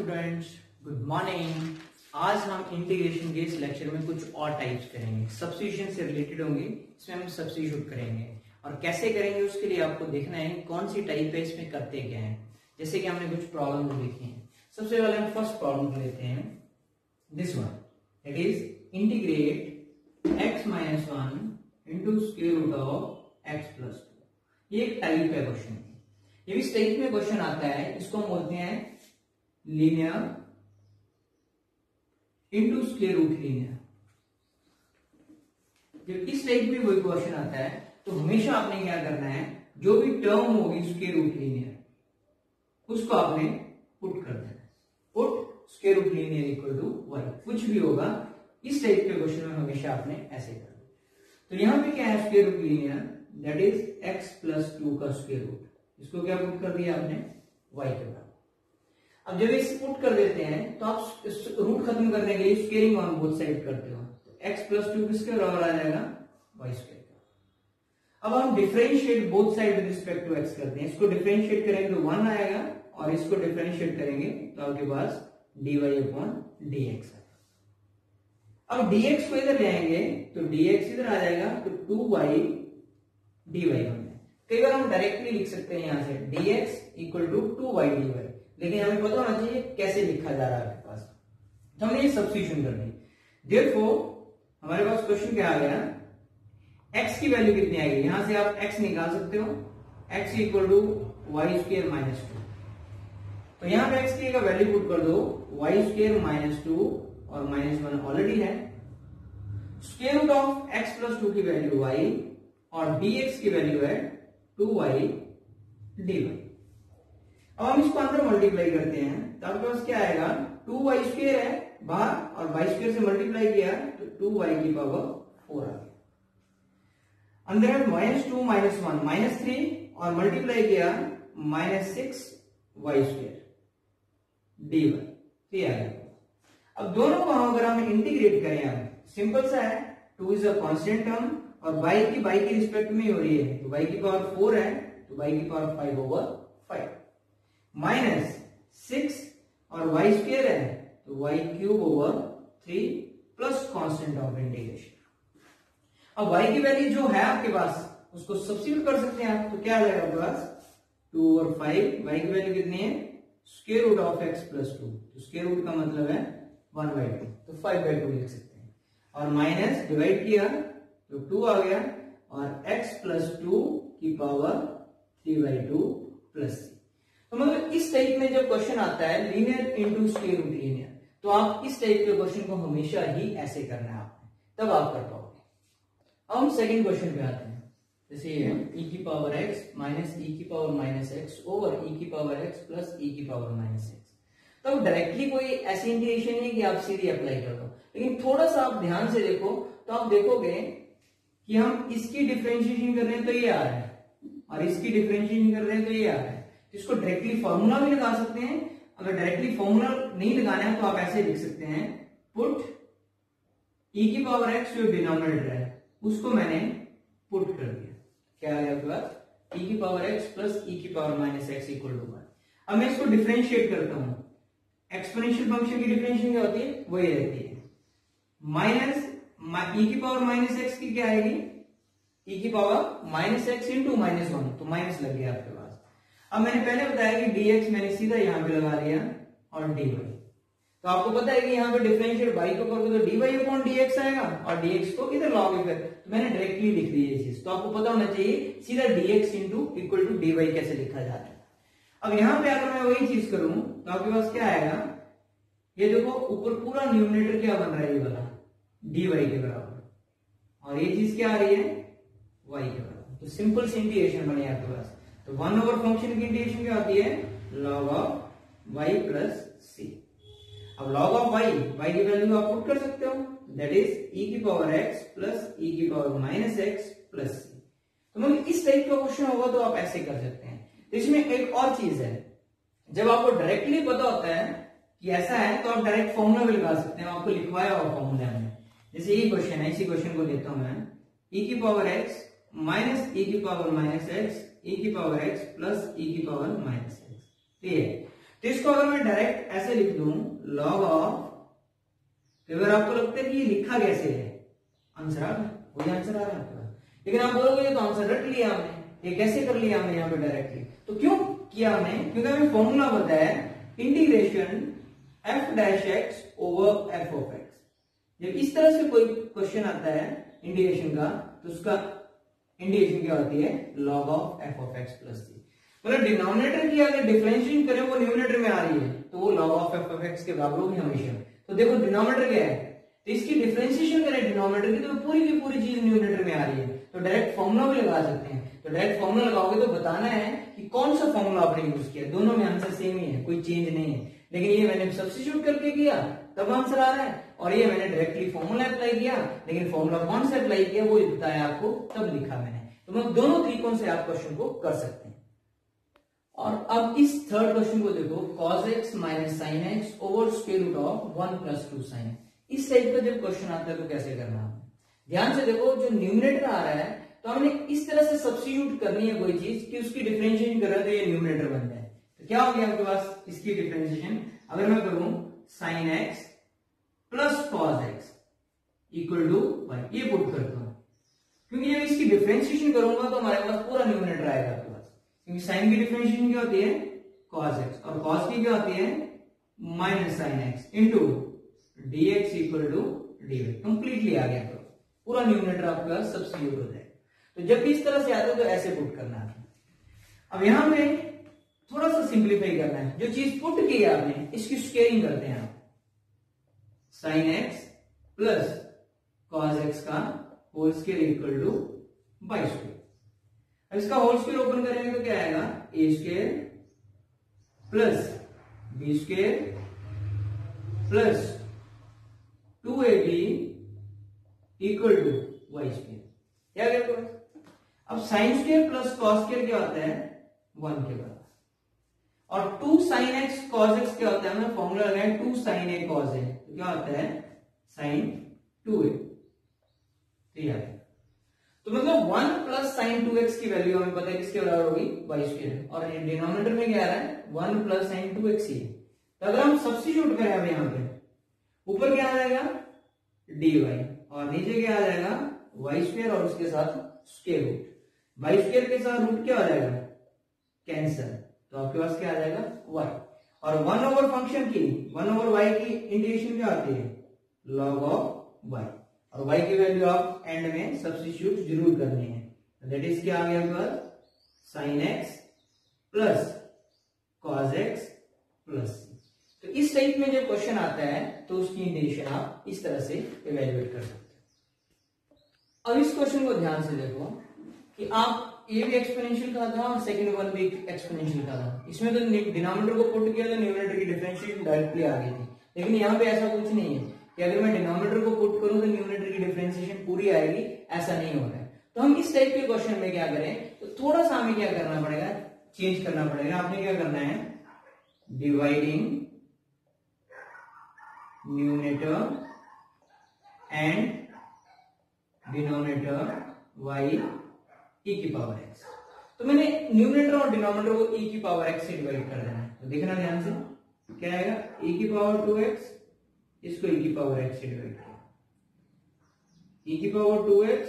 Students good morning आज हम integration के इस लेक्चर में कुछ और टाइप्स करेंगे। सब्सिट्यूशन से रिलेटेड होंगे, इसमें हम सब्सिट्यूट करेंगे। और कैसे करेंगे उसके लिए आपको देखना है, कौन सी टाइप है, इसमें करते क्या है। जैसे कि हमने कुछ प्रॉब्लम देखी है। सबसे पहले हम फ़र्स्ट प्रॉब्लम लेते हैं। This one it is integrate x minus one into square root of x plus two ये एक टाइप है क्वेश्चन की इस टाइप में क्वेश्चन आता है, इसको हम बोलते हैं linear into square root linear जब इस टाइप में कोई क्वेश्चन आता है तो हमेशा आपने क्या करना है, जो भी टर्म होगी स्क्वेयर रूट लीनियर उसको आपने पुट कर देना put square root linear equal to one कुछ भी होगा, इस टाइप के क्वेश्चन में हमेशा आपने ऐसे करना तो यहाँ पे क्या है square root linear that is x plus two का स्क्वेयर रूट इसको क्या पुट कर दिया आपने? वाई के बराबर। अब जब इसे पुट कर देते हैं तो आप रूट खत्म करने के लिए स्क्वेयरिंग ऑन बोथ साइड करते हो। तो एक्स प्लस टू किसके बराबर आ जाएगा? वाई स्क्वेयर का। अब हम differentiate both side with respect to x करते हैं। इसको डिफरेंशिएट करेंगे तो वन आएगा, और इसको डिफरेंशिएट करेंगे तो आपके पास d y upon d x अब dx को इधर ले आएँगे तो dx इधर आ जाएगा तो टू वाई डी वाई बन कई बार हम डायरेक्टली लिख सकते हैं यहाँ से, dx equal to two y d y लेकिन हमें पता होना चाहिए कैसे लिखा जा रहा है आपके पास। तो हमने ये सब्सिट्यूशन कर दी देयरफॉर हमारे पास क्वेश्चन क्या आ गया? X की वैल्यू कितनी आएगी? यहाँ से आप x निकाल सकते हो। X equal to y square minus two तो यहाँ पे x की वैल्यू पुट कर दो। वाई स्क्र माइनस टू और माइनस वन ऑलरेडी है। Square root of x plus two की वैल्यू y और dx की वैल्यू है टू वाई डी वाई अब हम इसको अंदर मल्टीप्लाई करते हैं तो आपके पास क्या आएगा? टू वाई स्क्र है, बाहर, और वाई स्क्र से मल्टीप्लाई किया तो टू वाई की पावर फोर आ गया। अंदर minus two minus one minus three और मल्टीप्लाई किया minus six y square d y आ गया। अब दोनों को अगर हम इंटीग्रेट करें हम सिंपल सा है two is a constant term और बाई की बाई की रिस्पेक्ट में ही हो रही है तो बाई की पावर फोर है तो बाई की power five over five minus six और वाई स्क्र है तो y cube over three plus constant of integration अब वाई की वैल्यू जो है आपके पास, उसको सब्सिट्यूट कर सकते हैं आप तो क्या आ जाएगा आपके पास? टू और फाइव वाई की वैल्यू कितनी है? Square root of x plus two तो स्क्र रूट का मतलब है वन बाई टू तो फाइव बाई टू लिख सकते हैं। और माइनस डिवाइड किया तो टू आ गया, और एक्स प्लस टू की power three by two plus तो मतलब इस टाइप में जब क्वेश्चन आता है लीनियर इंटू रूट लीनियर तो आप इस टाइप के क्वेश्चन को हमेशा ही ऐसे करना है आपने, तब आप कर पाओगे। अब हम सेकंड क्वेश्चन पे आते हैं। जैसे ये e की पावर x माइनस ई की power minus x over e की पावर x प्लस ई की पावर माइनस एक्स तो डायरेक्टली कोई ऐसी इंडिकेशन नहीं कि आप सीधे अप्लाई कर दो। लेकिन थोड़ा सा आप ध्यान से देखो तो आप देखोगे कि हम इसकी डिफ्रेंशिएशन कर रहे हैं तो ये आ रहा है, और इसकी डिफ्रेंशिएशन कर रहे हैं तो ये आ रहा है। इसको डायरेक्टली फॉर्मूला भी लगा सकते हैं। अगर डायरेक्टली फॉर्मूला नहीं लगाना है तो आप ऐसे लिख सकते हैं पुट ई की पावर एक्स जो डिनोमिनेटर है, उसको मैंने पुट कर दिया। क्या आ गया आपके पास? ई की पावर एक्स प्लस ई की power minus x equal to one अब मैं इसको डिफ्रेंशिएट करता हूँ। एक्सपोनेंशियल फ़ंक्शन की डिफ्रेंशिएशन क्या होती है? वही रहती है। माइनस ई की पावर माइनस एक्स की क्या आएगी? ई की power minus x into minus one तो माइनस लग गया आपके पास। अब मैंने पहले बताया कि dx मैंने सीधा यहाँ पे लगा लिया और dy तो आपको पता है कि यहाँ पे डिफरेंशिएट y को करोगे तो dy dx आएगा और dx को इधर लॉग फिर? तो मैंने डायरेक्टली लिख दी ये चीज़। तो आपको पता होना चाहिए, सीधा dx into equal to dy कैसे लिखा जाता है। अब यहाँ पे अगर मैं वही चीज़ करूँ तो आपके पास क्या आएगा? ये देखो, ऊपर पूरा न्यूमिनेटर क्या बन रहा है? ये वाला, dy के बराबर। और ये चीज़ क्या आ रही है? y के बराबर। तो सिंपल सी इंटीग्रेशन बने आपके पास। तो वन ओवर फ़ंक्शन की इंटीग्रेशन क्या होती है? Log of y plus c अब लॉग ऑफ़ वाई वाई की वैल्यू आप पुट कर सकते हो। दैट इज़ ई की पावर एक्स प्लस ई की power minus x plus c तो मतलब इस टाइप का क्वेश्चन होगा तो आप ऐसे कर सकते हैं। तो इसमें एक और चीज़ है। जब आपको डायरेक्टली पता होता है कि ऐसा है तो आप डायरेक्ट फॉर्मूला भी लगा सकते हैं। आपको लिखवाया हुआ फॉर्मूला में जैसे ये क्वेश्चन है, इसी क्वेश्चन को लेता हूँ मैं। ई की पावर एक्स माइनस ई की पावर माइनस एक्स ई की पावर एक्स प्लस ई की पावर माइनस एक्स ठीक है? तो इसको अगर मैं डायरेक्ट ऐसे लिख दू लॉग ऑफ़ तो अगर आपको लगता है कि ये लिखा कैसे है? आंसर आ गया वही आंसर आ रहा है लेकिन आप बोलोगे, ये तो आंसर रट लिया हमने। ये कैसे कर लिया हमने यहाँ पे डायरेक्टली तो क्यों किया हमने? क्योंकि हमें फॉर्मूला बताया integration f dash x over f of x जब इस तरह से कोई क्वेश्चन आता है इंटीग्रेशन का तो उसका इंटीग्रेशन क्या होती है? Log of f of x plus c मतलब डिनोमिनेटर की अगर डिफरेंशिएशन करें, वो न्यूमिनेटर में आ रही है तो वो log of f of x के बराबर होगी हमेशा। तो देखो डिनोमिनेटर क्या है? तो इसकी डिफरेंशिएशन करें डिनोमिनेटर की तो पूरी की पूरी चीज़ न्यूमिनेटर में आ रही है। तो डायरेक्ट फॉर्मूला भी लगा सकते हैं। तो डायरेक्ट फॉर्मूला लगाओगे तो बताना है कि कौन सा फॉर्मूला आपने यूज़ किया। दोनों में आंसर सेम ही है, कोई चेंज नहीं है। लेकिन ये मैंने सब्सिट्यूट करके किया। तब आंसर आ रहा है। और ये मैंने डायरेक्टली फॉर्मूला अप्लाई किया, लेकिन फॉर्मूला कौन से अप्लाई किया, वो बताया आपको, तब लिखा मैंने। तो मैं दोनों तरीकों से आप क्वेश्चन को कर सकते हैं। और अब इस थर्ड क्वेश्चन को देखो, cos x minus sine x over square root of one plus two sine इस टाइप का जब क्वेश्चन आता है तो कैसे करना है? ध्यान से देखो, जो न्यूमिनेटर आ रहा है तो हमने इस तरह से सब्सिट्यूट करनी है कोई चीज़ कि उसकी डिफरेंशिएशन कर रहे तो ये न्यूमिनेटर बन जाए। तो क्या हो गया आपके पास? इसकी डिफरेंशिएशन अगर मैं करूँ sine x plus cos x equal to y ये पुट करता हूँ। क्योंकि जब इसकी डिफरेंशिएशन करूँगा तो हमारे पास पूरा न्यूमिनेटर आएगा आपके पास। क्योंकि साइन की डिफरेंशिएशन क्या होती है? कॉस एक्स और कॉस की क्या होती है? Minus sine x into d x equal to d y completely आ गया तो। पूरा न्यूमिनेटर आपका सब्सिट्यूट हो जाए तो जब भी इस तरह से आता है तो ऐसे पुट करना है अब यहाँ पे थोड़ा सा सिंप्लीफाई करना है। जो चीज़ पुट की है आपने, इसकी स्केयरिंग करते हैं आप। Sine x plus cos x का whole square equal to y square अब इसका होल स्केयर ओपन करेंगे तो क्या आएगा? A square plus b square plus two a b equal to y square क्या क्या अब sine square plus cos square क्या होता है? वन के बराबर. और two sine x cos x क्या होता है? हमने फॉर्मूला लगाया two sine a cos a तो क्या होता है साइन टू ए तो मतलब one plus sine two x की वैल्यू हमें पता है किसके बराबर होगी? वाई स्क्र और डिनोमिनेटर में क्या आ रहा है? One plus sine two x ही तो अगर हम सब्सिट्यूट करें अब यहाँ पे, ऊपर क्या आ जाएगा? डी वाई और नीचे क्या आ जाएगा? वाई स्क्र और उसके साथ स्केयर रूट वाई स्क्र के साथ रूट क्या हो जाएगा? कैंसर तो आपके पास क्या आ जाएगा? वाई और वन ओवर फ़ंक्शन की वन ओवर वाई की इंटीग्रेशन क्या आती है? लॉग ऑफ़ वाई और वाई की वैल्यू आप एंड में सब्सिट्यूट ज़रूर करनी है। दैट इज़ क्या आ गया sine x plus cos x plus तो इस टाइप में जब क्वेश्चन आता है तो उसकी इंडिकेशन आप इस तरह से इवेल्युएट कर सकते हैं। अब इस क्वेश्चन को ध्यान से देखो कि आप ये भी एक्सपोनेंशियल का था और सेकंड वन भी एक्सपोनेंशियल का था। इसमें तो डिनोमिनेटर को पुट किया तो न्यूमिनेटर की डिफरेंशिएशन डायरेक्टली आ गई थी। लेकिन यहाँ पे ऐसा कुछ नहीं है कि अगर मैं डिनोमिनेटर को पुट करूँ तो न्यूमिनेटर की डिफरेंशिएशन पूरी आएगी, ऐसा नहीं हो रहा है। तो हम इस टाइप के क्वेश्चन में क्या करें? तो थोड़ा सा हमें क्या करना पड़ेगा? चेंज करना पड़ेगा। आपने क्या करना है? Dividing numerator and denominator y e की पावर x. तो मैंने न्यूमिनेटर और डिनोमिनेटर को e की पावर x से डिवाइड कर देना है। तो देखना ध्यान से, क्या आएगा? e की पावर 2x इसको e की पावर x से डिवाइड किया e की पावर 2x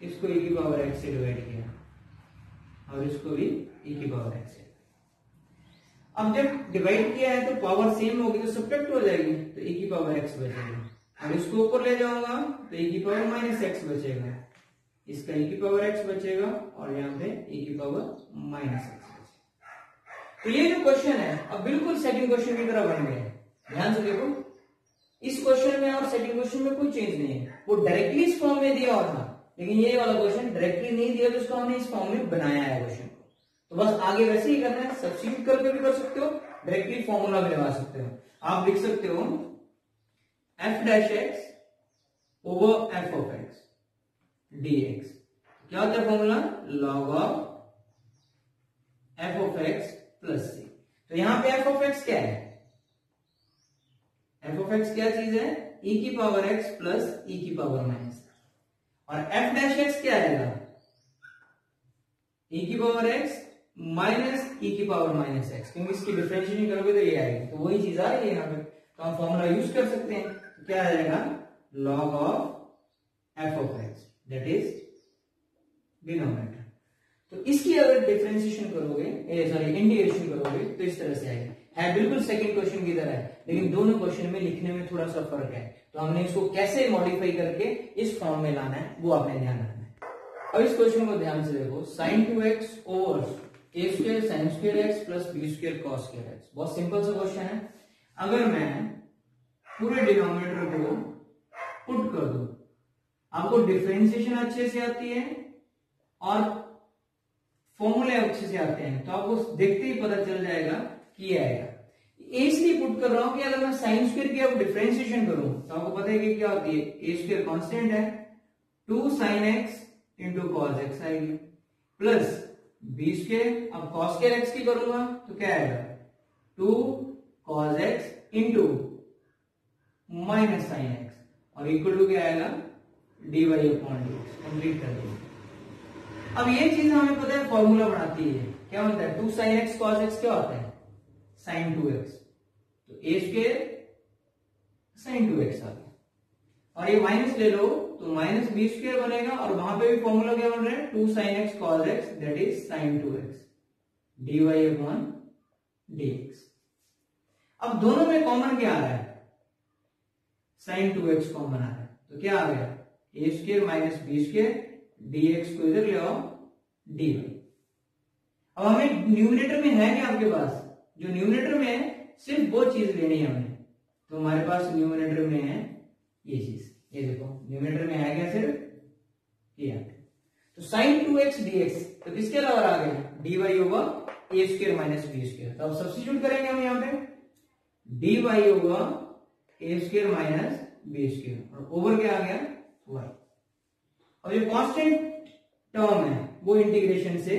इसको e की पावर x से डिवाइड किया। और इसको भी e की पावर x से। अब जब डिवाइड किया है तो पावर सेम होगी तो सब्ट्रैक्ट हो जाएगी तो e की पावर x बचेगा। और इसको ऊपर ले जाऊँगा तो e की पावर माइनस एक्स बचेगा। इसका e की पावर x बचेगा और यहाँ पे e की पावर माइनस एक्स तो ये जो क्वेश्चन है, अब बिल्कुल सेकंड क्वेश्चन की तरह बन गया ध्यान से देखो, इस क्वेश्चन में और सेकंड क्वेश्चन में कोई चेंज नहीं है। वो डायरेक्टली इस फॉर्म में दिया हुआ था, लेकिन ये वाला क्वेश्चन डायरेक्टली नहीं दिया तो उसको हमने इस फॉर्म में बनाया है क्वेश्चन को। तो बस आगे वैसे ही करना है सब्सिट्यूट करके भी कर सकते हो डायरेक्टली फॉर्मूला भी लगा सकते हो। आप लिख सकते हो f dash x over f of x d x क्या होता है formula log of f of x plus c तो यहाँ पे एफ़ ऑफ़ एक्स क्या है? एफ़ ऑफ़ एक्स क्या चीज़ है? e की पावर x प्लस e की पावर माइनस और एफ़ डैश एक्स क्या आएगा e की पावर x माइनस ई की पावर माइनस एक्स क्योंकि इसकी डिफ्रेंशिएशन करोगे तो ये आएगी। तो वही चीज़ आ रही है यहाँ पे। तो हम फॉर्मूला यूज़ कर सकते हैं। तो क्या आ जाएगा? Log of f of x that is denominator तो इसकी अगर डिफ्रेंसिएशन करोगे सॉरी इंटीग्रेशन करोगे तो इस तरह से आएगा। है बिल्कुल सेकंड क्वेश्चन की तरह है लेकिन दोनों क्वेश्चन में लिखने में थोड़ा सा फ़र्क है। तो हमने इसको कैसे मॉडिफाई करके इस फॉर्म में लाना है वो आपने ध्यान रखना है। अब इस क्वेश्चन को ध्यान से देखो। Sine two x over a square sine square x plus b square cos square x बहुत सिंपल सा क्वेश्चन है। अगर मैं पूरे डिनोमिनेटर को पुट कर दू आपको डिफ्रेंसिएशन अच्छे से आती है और फॉर्मूले अच्छे से आते हैं। तो आपको देखते ही पता चल जाएगा कि आएगा। ए इसलिए पुट कर रहा हूँ कि अगर मैं साइन स्क्वेयर की डिफ्रेंसिएशन करूँ तो आपको पता है कि क्या होती है? ए स्क्वेयर कांस्टेंट है। Two sine x into cos x आएगी। प्लस बी स्क्वेयर अब कॉस स्क्वेयर एक्स की करूँगा तो क्या आएगा? Two cos x into minus sine x और इक्वल टू क्या आएगा? D y upon d, complete कर दिया अब ये चीज़ हमें पता है, फॉर्मूला बनाती है। क्या होता है? Two sine x cos x क्या होता है? साइन टू एक्स तो a square sine two x आ गया। और ये माइनस ले लो तो माइनस बी स्क्र बनेगा, और वहाँ पे भी फॉर्मूला क्या बन रहा है? Two sine x cos x that is sine two x d y upon d x अब दोनों में कॉमन क्या आ रहा है? साइन टू एक्स कॉमन आ रहा है। तो क्या आ गया? A square minus b square d x को इधर ले आओ डी अब हमें न्यूमिनेटर में है क्या आपके पास? जो न्यूमिनेटर में है, सिर्फ़ वो चीज़ लेनी है हमें। तो हमारे पास न्यूमिनेटर में है ये चीज़। ये देखो न्यूमिनेटर में है क्या सिर्फ़? ये तो sine two x d x तो किसके अलावा आ गया? डी वाई होगा a square minus b square तो अब सब्सिट्यूट करेंगे हम यहाँ पे। डी वाई होगा a square minus b square और ओवर क्या आ गया? वाई अब ये कांस्टेंट टर्म है, वो इंटीग्रेशन से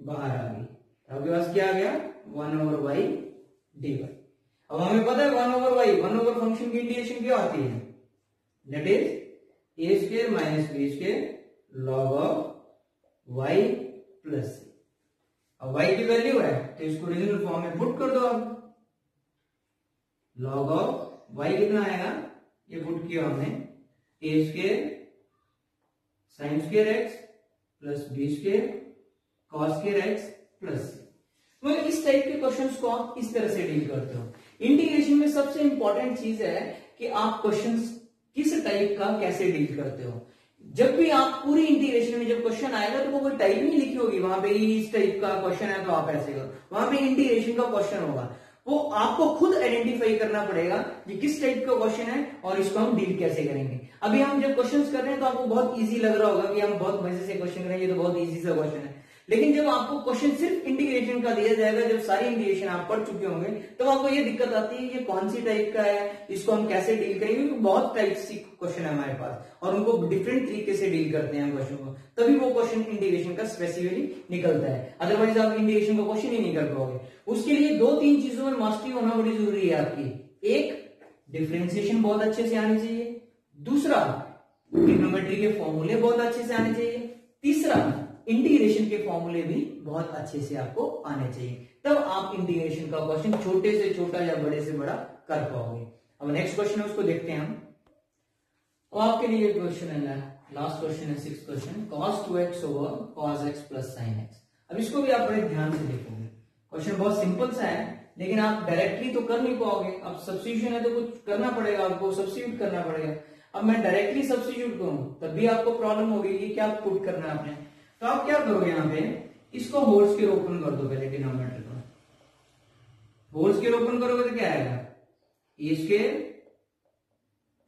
बाहर आ गई। आपके पास क्या आ गया? One over y d y अब हमें पता है one over y one over function की इंटीग्रेशन क्या आती है? That is a square minus b square log of y plus c अब वाई की वैल्यू है तो इसको ओरिजिनल फॉर्म में पुट कर दो अब लॉग ऑफ़ वाई कितना आएगा? ये पुट किया हमने। A square sine square x plus b square cos square x plus मतलब इस टाइप के क्वेश्चंस को आप इस तरह से डील करते हो। इंटीग्रेशन में सबसे इंपॉर्टेंट चीज़ है कि आप क्वेश्चंस किस टाइप का, कैसे डील करते हो। जब भी आप पूरी इंटीग्रेशन में जब क्वेश्चन आएगा तो वो कोई टाइप नहीं लिखी होगी। वहाँ पे इस टाइप का क्वेश्चन है तो आप ऐसे करो। वहाँ पे इंटीग्रेशन का क्वेश्चन होगा। वो आपको खुद आइडेंटिफाई करना पड़ेगा कि किस टाइप का क्वेश्चन है और इसको हम डील कैसे करेंगे। अभी हम जब क्वेश्चंस कर रहे हैं तो आपको बहुत इजी लग रहा होगा कि हम बहुत मज़े से क्वेश्चन करेंगे तो बहुत इजी सा क्वेश्चन है। लेकिन जब आपको क्वेश्चन सिर्फ़ इंटीग्रेशन का दिया जाएगा, जब सारी इंटीग्रेशन आप पढ़ चुके होंगे, तब आपको ये दिक्कत आती है ये कौन सी टाइप का है, इसको हम कैसे डील करेंगे, क्योंकि बहुत टाइप सी क्वेश्चन है हमारे पास और उनको डिफरेंट तरीके से डील करते हैं क्वेश्चन को। तभी वो क्वेश्चन इंटीग्रेशन का स्पेसिफिकली निकलता है। अदरवाइज़ आप इंटीग्रेशन का क्वेश्चन ही नहीं कर पाओगे। उसके लिए दो तीन चीज़ों में मास्टरी होना बड़ी ज़रूरी है आपकी। एक डिफ्रेंसिएशन बहुत अच्छे से आनी चाहिए। दूसरा ट्रिग्नोमेट्री के फॉर्मूले बहुत अच्छे से आने चाहिए। तीसरा इंटीग्रेशन के फॉर्मूले भी बहुत अच्छे से आपको आने चाहिए। तब आप इंटीग्रेशन का क्वेश्चन छोटे से छोटा या बड़े से बड़ा कर पाओगे। अब नेक्स्ट क्वेश्चन है, उसको देखते हैं हम। तो आपके लिए क्वेश्चन है लास्ट क्वेश्चन है six question cos two x over cos x plus sine x अब इसको भी आप बड़े ध्यान से देखोगे। क्वेश्चन बहुत सिंपल सा है, लेकिन आप डायरेक्टली तो कर नहीं पाओगे। अब सब्सिट्यूशन है तो कुछ करना पड़ेगा आपको सब्सिट्यूट करना पड़ेगा। अब मैं डायरेक्टली सब्सिट्यूट करूँ, तब भी आपको प्रॉब्लम होगी कि क्या पुट करना है आपने। तो आप क्या करोगे यहाँ पे? इसको होल्स के ओपन कर दो पहले डिनोमिनेटर को। होल्स के ओपन करोगे तो क्या आएगा? A square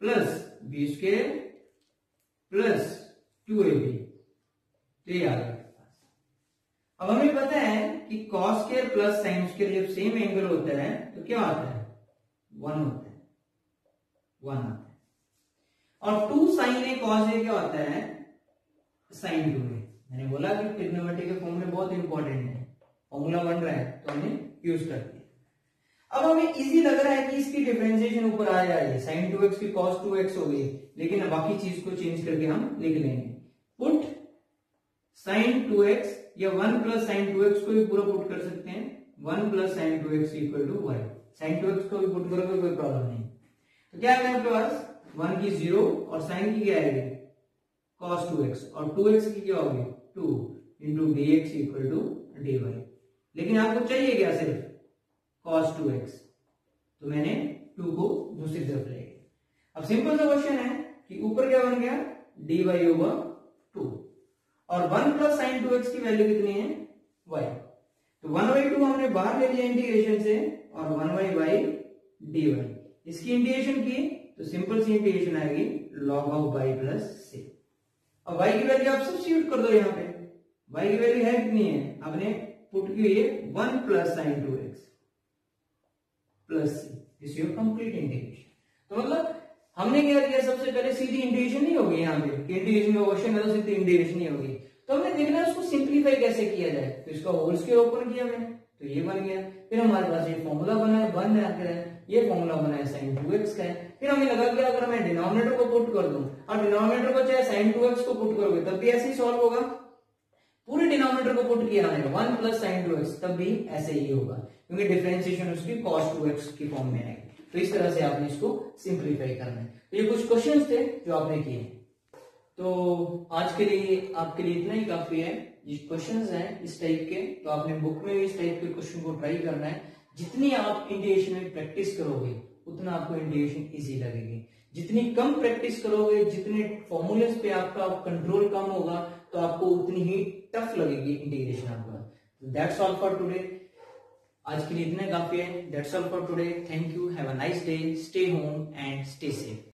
plus b square plus two a b तो ये आ गया अब हमें पता है कि cos square plus sine square जब सेम एंगल होता है तो क्या आता है? वन होता है। वन आता है। और two sine a cos a क्या होता है? साइन टू ए मैंने बोला कि ट्रिग्नोमेट्री के फॉर्मूले बहुत इंपॉर्टेंट है। फॉर्मूला बन रहा है तो हमने यूज़ कर दिया। अब हमें इजी लग रहा है कि इसकी डिफ्रेंसिएशन ऊपर आ जाएगी साइन टू एक्स की कॉस टू एक्स हो गई। लेकिन बाकी चीज़ को चेंज करके हम लिख लेंगे। पुट साइन टू एक्स या one plus sine two x को भी पूरा पुट कर सकते हैं। One plus sine two x equal to y. Sine two x को भी पुट करोगे, कोई प्रॉब्लम नहीं। तो क्या आएगा आपके पास? वन की ज़ीरो और साइन की क्या आएगी? कॉस टू एक्स और टू एक्स की क्या होगी? Two into d x equal to d y लेकिन आपको चाहिए क्या सिर्फ़? कॉस टू एक्स तो मैंने टू को दूसरी तरफ़ ले अब सिंपल सा क्वेश्चन है कि ऊपर क्या बन गया? डी वाई ओवर और one plus sine two x की वैल्यू कितनी है? वाई। तो वन बाई टू हमने बाहर ले लिया इंटीग्रेशन से और one by y d y. इसकी इंटीग्रेशन की? तो सिंपल सी इंटीग्रेशन आएगी log of y plus c और वाई की वैल्यू आप सब्सिट्यूट कर दो यहाँ पे। वाई की वैल्यू है कितनी है? आपने पुट की हुई है one plus sine two x plus c this your complete integration तो मतलब हमने क्या किया? सबसे पहले सीधी इंटीग्रेशन नहीं होगी यहाँ पे। इंटीग्रेशन का क्वेश्चन है तो सीधी इंटीग्रेशन नहीं होगी। तो हमने देखना उसको सिंप्लीफाई कैसे किया जाए। तो इसका होल स्केयर ओपन किया मैंने तो ये बन गया। फिर हमारे पास ये फॉर्मूला बना है वन है ये फॉर्मूला बना है साइन टू एक्स का है। फिर हमें लगा कि अगर मैं डिनोमिनेटर को पुट कर दूँ, और डिनोमिनेटर को चाहे साइन टू एक्स को पुट करोगे, तब भी ऐसे ही सॉल्व होगा। पूरे डिनोमिनेटर को पुट किया मैंने one plus sine two x तब भी ऐसे ही होगा, क्योंकि डिफरेंशिएशन उसकी कॉस टू एक्स की फॉर्म में आएगी। तो इस तरह से आपने इसको सिंप्लीफाई करना है। तो ये कुछ क्वेश्चन थे जो आपने किए। तो आज के लिए, आपके लिए इतना ही काफ़ी है। ये क्वेश्चन हैं इस टाइप के तो आपने बुक में भी इस टाइप के क्वेश्चन को ट्राई करना है। जितनी आप इंडिएशन में प्रैक्टिस करोगे, उतना आपको इंडिएशन इजी लगेगी। जितनी कम प्रैक्टिस करोगे, जितने फॉर्मूलेस पे आपका कंट्रोल कम होगा तो आपको उतनी ही टफ लगेगी इंटीग्रेशन आपका। दैट्स ऑल फॉर टुडे आज के लिए इतना काफ़ी है। That's all for today thank you have a nice day stay home and stay safe